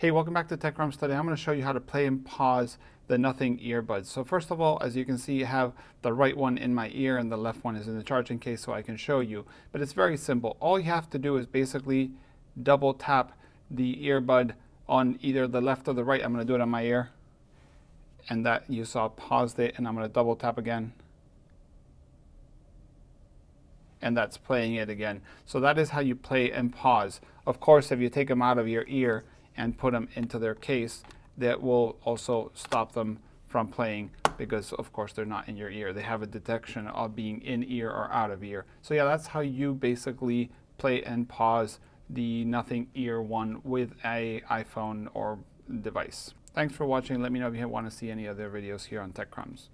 Hey, welcome back to TechCrumbs. Today I'm going to show you how to play and pause the Nothing earbuds. So first of all, as you can see, I have the right one in my ear and the left one is in the charging case so I can show you. But it's very simple. All you have to do is basically double tap the earbud on either the left or the right. I'm going to do it on my ear. And that you saw paused it and I'm going to double tap again and that's playing it again. So that is how you play and pause. Of course, if you take them out of your ear and put them into their case, that will also stop them from playing because of course they're not in your ear. They have a detection of being in ear or out of ear. So yeah, that's how you basically play and pause the Nothing Ear one with a iPhone or device. Thanks for watching. Let me know if you want to see any other videos here on TechCrumbs.